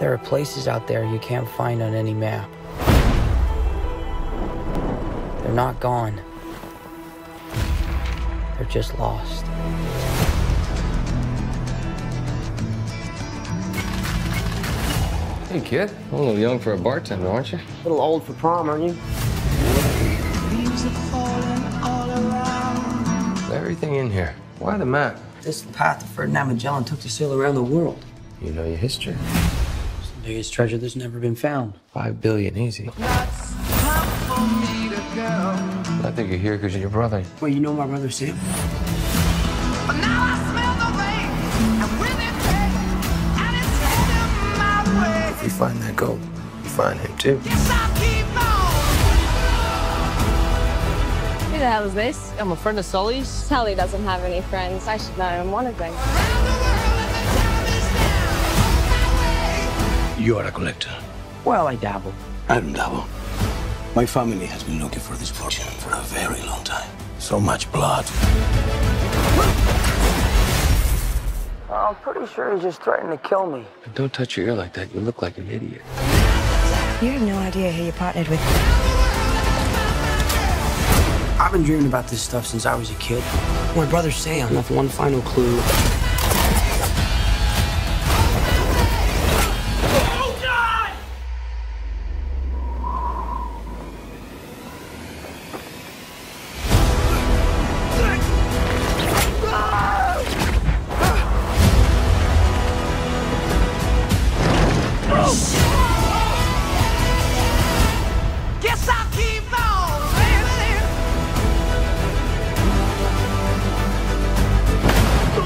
There are places out there you can't find on any map. They're not gone. They're just lost. Hey, kid. A little young for a bartender, aren't you? A little old for prom, aren't you? Everything in here. Why the map? This is the path that Ferdinand Magellan took to sail around the world. You know your history. It's the biggest treasure that's never been found. Five billion, easy. I think you're here because you're your brother. Well, you know my brother Sam? If we find that gold, we find him too. Who the hell is this? I'm a friend of Sully's. Sully doesn't have any friends. I should know I'm one of them. You are a collector. Well, I dabble. I don't dabble. My family has been looking for this fortune for a very long time. So much blood. I'm pretty sure he just threatened to kill me. Don't touch your ear like that. You look like an idiot. You have no idea who you partnered with. I've been dreaming about this stuff since I was a kid. My brother Sam left one final clue.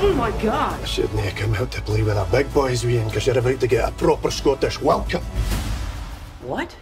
Oh my god! I shouldn't have come out to play with the big boys, Ian, because you're about to get a proper Scottish welcome. What?